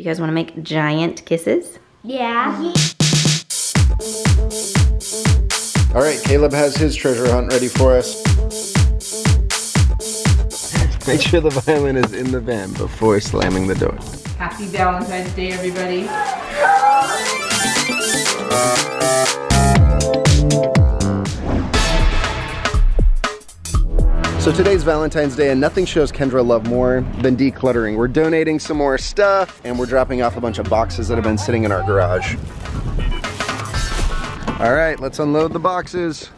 You guys wanna make giant kisses? Yeah. All right, Caleb has his treasure hunt ready for us. Make sure the violin is in the van before slamming the door. Happy Valentine's Day, everybody. So today's Valentine's Day and nothing shows Kendra love more than decluttering. We're donating some more stuff and we're dropping off a bunch of boxes that have been sitting in our garage. All right, let's unload the boxes.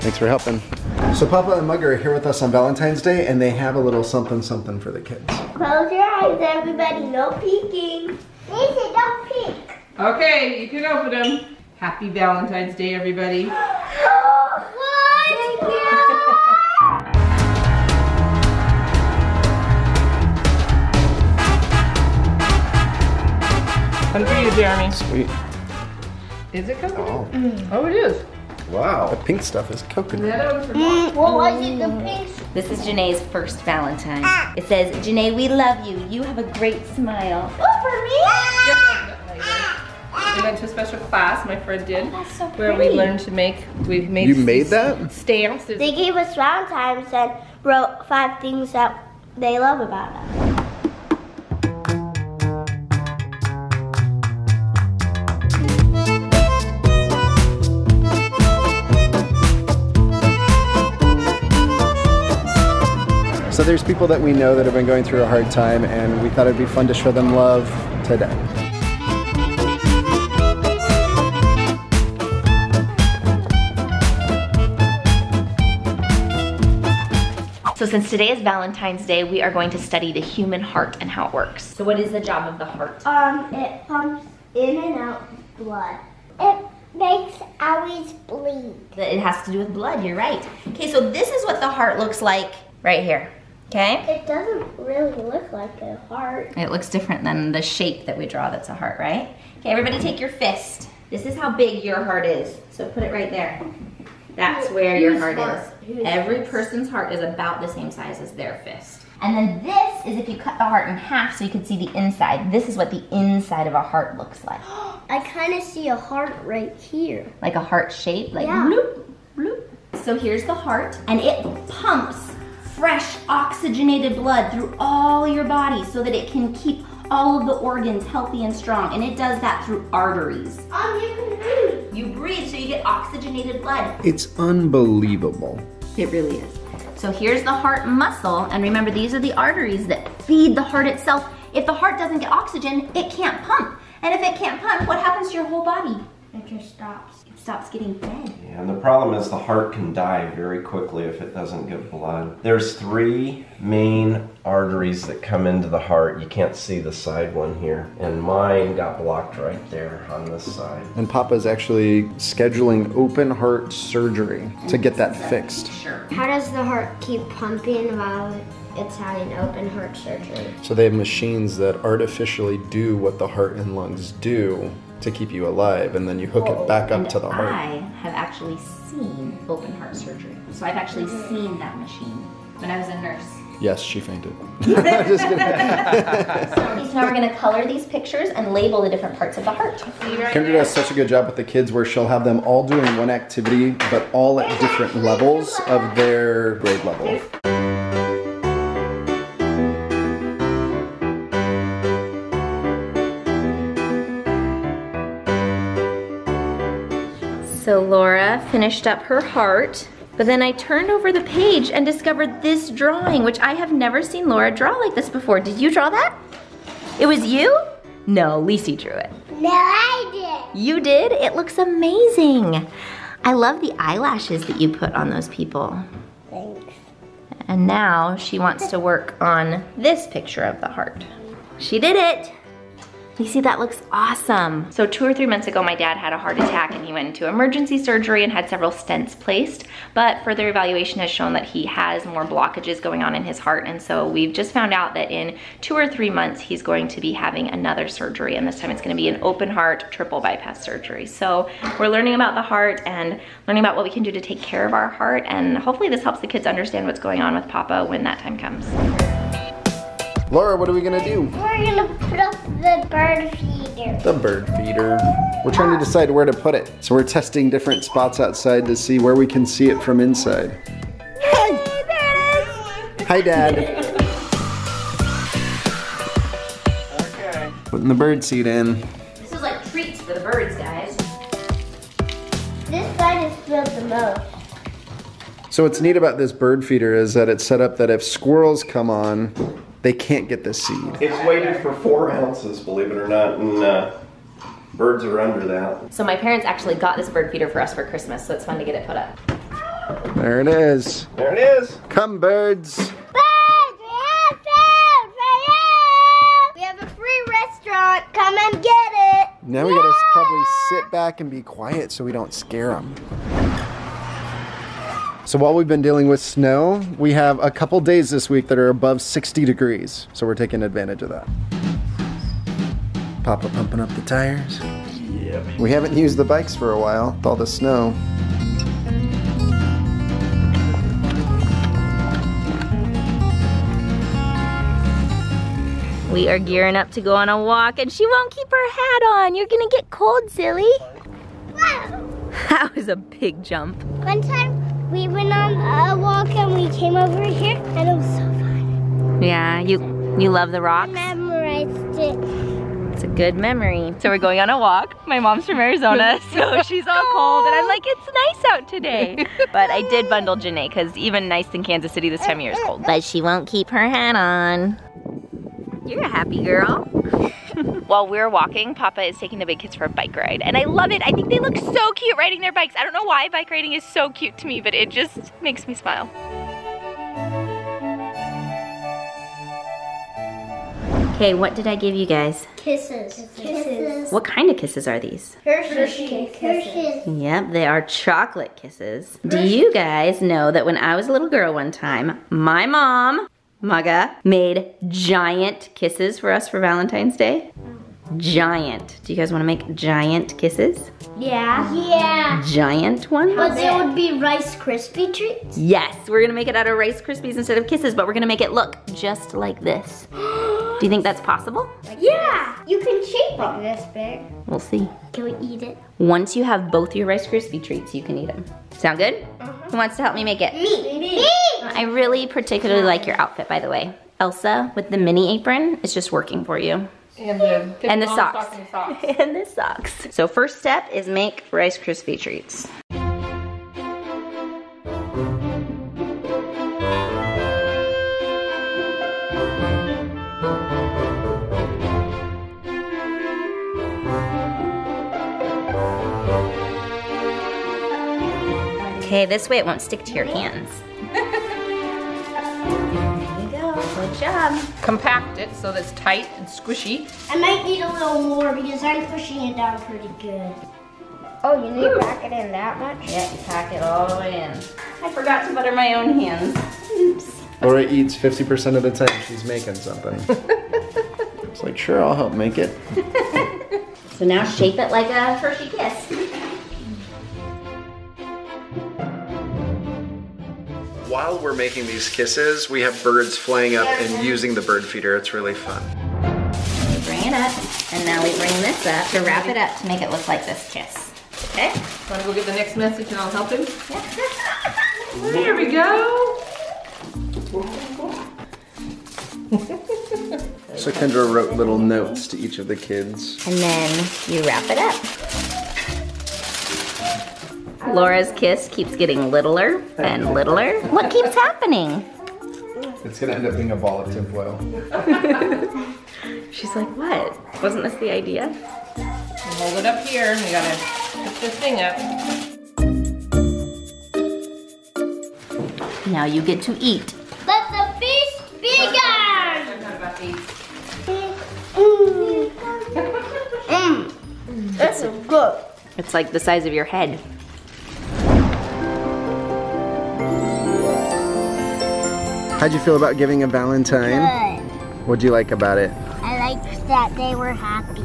Thanks for helping. So Papa and Maga are here with us on Valentine's Day and they have a little something something for the kids. Close your eyes, everybody. No peeking. Lisa, don't peek. Okay, you can open them. Happy Valentine's Day, everybody. what? Thank you. One for you, Jeremy. Sweet. Is it coconut? Oh, Oh, it is. Wow. The pink stuff is coconut. That one's for What was it? The mm. pink? This is Janae's first Valentine. Ah. It says, Janae, we love you. You have a great smile. Oh, for me? Ah. Ah. We went to a special class, my friend did, oh, That's so where we learned to make, we've made You made that? stamps. They gave us Valentine's and wrote five things that they love about us. So there's people that we know that have been going through a hard time and we thought it'd be fun to show them love today. So since today is Valentine's Day, we are going to study the human heart and how it works. So what is the job of the heart? Um, it pumps in and out blood. It makes always bleed. It has to do with blood, you're right. Okay, so this is what the heart looks like right here, okay? It doesn't really look like a heart. It looks different than the shape that we draw that's a heart, right? Okay, everybody take your fist. This is how big your heart is. So put it right there. That's where your heart is. Every person's heart is about the same size as their fist. And then this is if you cut the heart in half so you can see the inside. This is what the inside of a heart looks like. I kind of see a heart right here. Like a heart shape, like Yeah. bloop, bloop. So here's the heart, and it pumps fresh oxygenated blood through all your body so that it can keep all of the organs healthy and strong. And it does that through arteries. Um, you can breathe. You breathe so you get oxygenated blood. It's unbelievable. It really is. So here's the heart muscle, and remember these are the arteries that feed the heart itself. If the heart doesn't get oxygen, it can't pump. And if it can't pump, what happens to your whole body? It just stops. It stops getting fed. Yeah, and the problem is the heart can die very quickly if it doesn't get blood. There's three main arteries that come into the heart. You can't see the side one here. And mine got blocked right there on this side. And Papa's actually scheduling open heart surgery to get that fixed. Sure. How does the heart keep pumping while it's having open heart surgery? So they have machines that artificially do what the heart and lungs do to keep you alive, and then you hook it back up to the heart. I have actually seen open heart surgery. So I've actually mm-hmm. seen that machine when I was a nurse. Yes, she fainted. Just kidding. So now we're gonna color these pictures and label the different parts of the heart. Kendra does such a good job with the kids where she'll have them all doing one activity, but all at different levels of their grade level. Finished up her heart, but then I turned over the page and discovered this drawing, which I have never seen Laura draw like this before. Did you draw that? It was you? No, Lisi drew it. No, I did. You did? It looks amazing. I love the eyelashes that you put on those people. Thanks. And now she wants to work on this picture of the heart. She did it. See, that looks awesome. So two or three months ago, my dad had a heart attack and he went into emergency surgery and had several stents placed. But further evaluation has shown that he has more blockages going on in his heart. And so we've just found out that in two or three months, he's going to be having another surgery. And this time it's gonna be an open heart triple bypass surgery. So we're learning about the heart and learning about what we can do to take care of our heart. And hopefully this helps the kids understand what's going on with Papa when that time comes. Laura, what are we gonna do? We're gonna put up the bird feeder. The bird feeder. We're trying to decide where to put it. So we're testing different spots outside to see where we can see it from inside. Hey, there it is. Hi, Dad. Okay. Putting the bird seed in. This is like treats for the birds, guys. This side is filled the most. So what's neat about this bird feeder is that it's set up that if squirrels come on, they can't get the seed. It's weighted for four ounces, believe it or not, and uh, birds are under that. So my parents actually got this bird feeder for us for Christmas, so it's fun to get it put up. There it is. There it is. Come birds. Birds, we have food for you. We have a free restaurant. Come and get it. Now we gotta probably sit back and be quiet so we don't scare them. So while we've been dealing with snow, we have a couple days this week that are above 60 degrees. So we're taking advantage of that. Papa pumping up the tires. Yep. We haven't used the bikes for a while with all the snow. We are gearing up to go on a walk and she won't keep her hat on. You're gonna get cold, silly. Wow. That was a big jump. One time we went on a walk and we came over here and it was so fun. Yeah, you you love the I memorized it. It's a good memory. So we're going on a walk. My mom's from Arizona, so she's all cold and I'm like, it's nice out today. But I did bundle Janae because even nice in Kansas City this time of year is cold. But she won't keep her hat on. You're a happy girl. While we're walking, Papa is taking the big kids for a bike ride. And I love it. I think they look so cute riding their bikes. I don't know why bike riding is so cute to me, but it just makes me smile. Okay, what did I give you guys? Kisses. Kisses. What kind of kisses are these? Hershey kisses. Yep, they are chocolate kisses. Do you guys know that when I was a little girl one time, my mom, Maga, made giant kisses for us for Valentine's Day? Giant. Do you guys want to make giant kisses? Yeah. Yeah. Giant ones? But they would be Rice Krispie treats. Yes, we're gonna make it out of Rice Krispies instead of kisses, but we're gonna make it look just like this. Do you think that's possible? Yeah. You can shape it this big. We'll see. Can we eat it? Once you have both your Rice Krispie treats, you can eat them. Sound good? Uh-huh. Who wants to help me make it? Me. Me. Me. I really particularly like your outfit, by the way. Elsa with the mini apron is just working for you. And the, And the socks. stocking socks. and the socks. So first step is make Rice Krispie treats. Okay, this way it won't stick to your hands. there you go. Good job. Compact it so that it's tight and squishy. I might need a little more because I'm pushing it down pretty good. Oh, you need to pack it in that much? Yeah, you pack it all the way in. I forgot to butter my own hands. Oops. Laura eats 50% of the time she's making something. it's like, sure, I'll help make it. So now shape it like a Hershey Kiss. While we're making these kisses, we have birds flying up and using the bird feeder. It's really fun. We bring it up, and now we bring this up to wrap it up to make it look like this kiss. Okay? Want to go get the next message and I'll help him? Yeah. There we go. So Kendra wrote little notes to each of the kids. And then you wrap it up. Laura's kiss keeps getting littler and littler. What keeps happening? It's gonna end up being a ball of tinfoil. She's like, what? Wasn't this the idea? Hold it up here. We gotta put this thing up. Now you get to eat. Let the feast begin! Talk. Mm. This is good. It's like the size of your head. How'd you feel about giving a Valentine? Good. What'd you like about it? I liked that they were happy.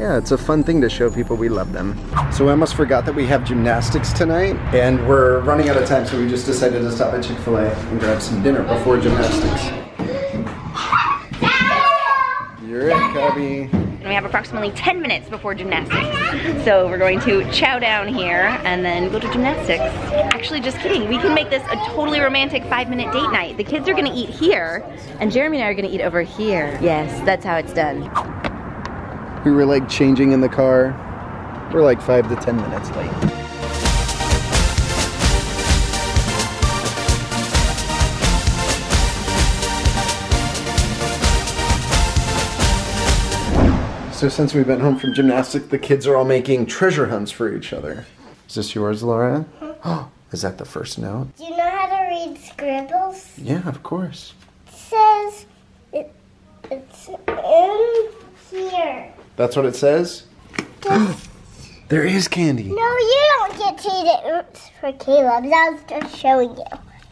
Yeah, it's a fun thing to show people we love them. So I almost forgot that we have gymnastics tonight, and we're running out of time, so we just decided to stop at Chick-fil-A and grab some dinner before gymnastics. You're it, Cubby. And we have approximately 10 minutes before gymnastics. So we're going to chow down here and then go to gymnastics. Actually, just kidding. We can make this a totally romantic five minute date night. The kids are gonna eat here, and Jeremy and I are gonna eat over here. Yes, that's how it's done. We were like changing in the car. We're like five to 10 minutes late. So since we've been home from gymnastics, the kids are all making treasure hunts for each other. Is this yours, Laura? Oh, is that the first note? Do you know how to read scribbles? Yeah, of course. It says it, it's in here. That's what it says? there is candy. No, you don't get to eat it. It's for Caleb. I was just showing you.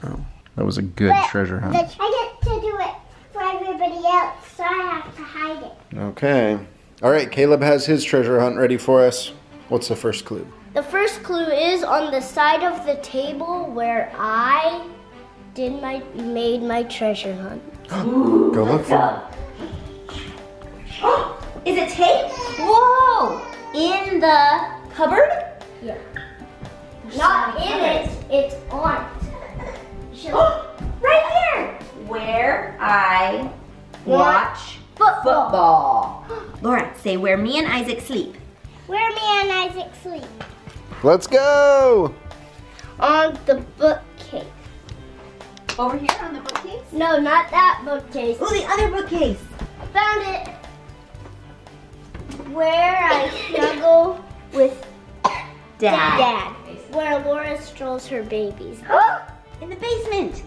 Oh, That was a good But treasure hunt. I get to do it for everybody else, so I have to hide it. Okay. All right, Caleb has his treasure hunt ready for us. What's the first clue? The first clue is on the side of the table where I did my made my treasure hunt. Go look for it. Is it tape? Whoa! In the cupboard? Yeah. Not in it, it's on it. Show- right here! Where I watch Football. football. Laura, say where me and Isaac sleep. Where me and Isaac sleep. Let's go! On the bookcase. Over here on the bookcase? No, not that bookcase. Oh, the other bookcase. Found it. Where I snuggle with Dad. Dad. Where Laura strolls her babies. In the basement.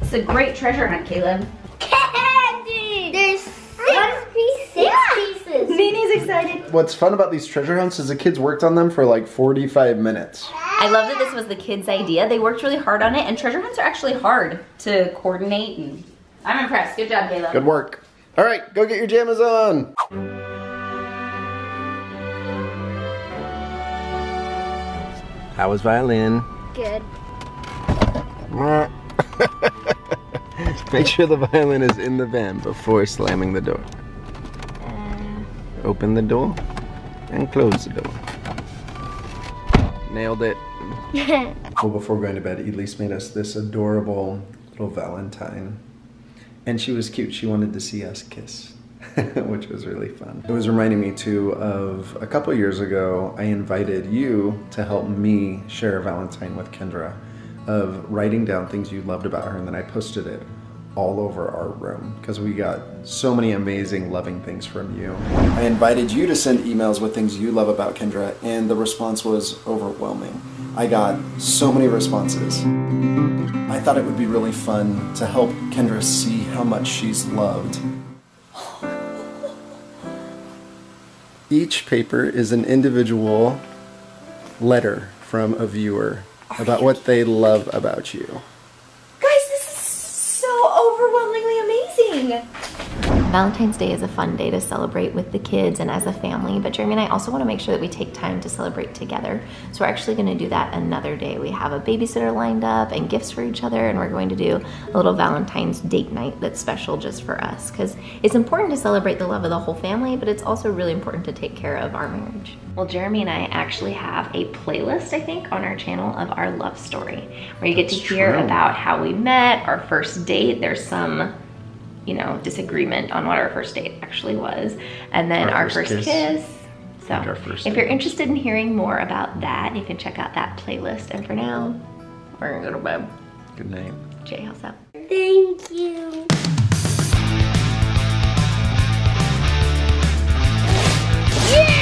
It's a great treasure hunt, Caleb. Candy! There's six, piece, six pieces. Nini's excited. What's fun about these treasure hunts is the kids worked on them for like 45 minutes. I love that this was the kids' idea. They worked really hard on it, and treasure hunts are actually hard to coordinate. And I'm impressed. Good job, Caleb. Good work. All right, go get your jammies on. How was violin? Good. Make sure the violin is in the van before slamming the door. Open the door and close the door. Nailed it. well, before going to bed, Elise made us this adorable little Valentine. And she was cute. She wanted to see us kiss, which was really fun. It was reminding me too of a couple years ago, I invited you to help me share a Valentine with Kendra of writing down things you loved about her, and then I posted it all over our room because we got so many amazing, loving things from you. I invited you to send emails with things you love about Kendra, and the response was overwhelming. I got so many responses. I thought it would be really fun to help Kendra see how much she's loved. Each paper is an individual letter from a viewer about what they love about you. Valentine's Day is a fun day to celebrate with the kids and as a family, but Jeremy and I also want to make sure that we take time to celebrate together. So we're actually going to do that another day. We have a babysitter lined up and gifts for each other, and we're going to do a little Valentine's date night that's special just for us because it's important to celebrate the love of the whole family, but it's also really important to take care of our marriage. Well, Jeremy and I actually have a playlist, I think, on our channel of our love story where you get to hear true. about how we met, our first date. There's some you know, disagreement on what our first date actually was. And then our, our first, first, kiss. kiss. So our first if you're interested in hearing more about that, you can check out that playlist. And for now, we're gonna go to bed. Good night. J House out? Thank you. Yeah!